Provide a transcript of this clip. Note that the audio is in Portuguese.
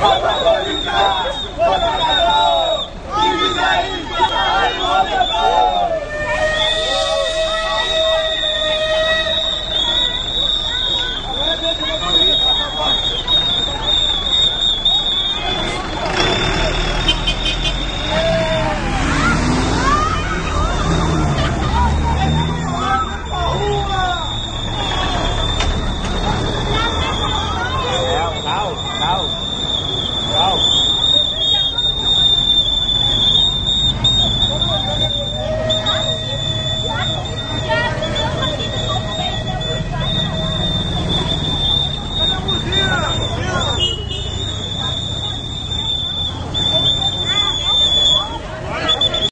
Vota Bolívar! Vota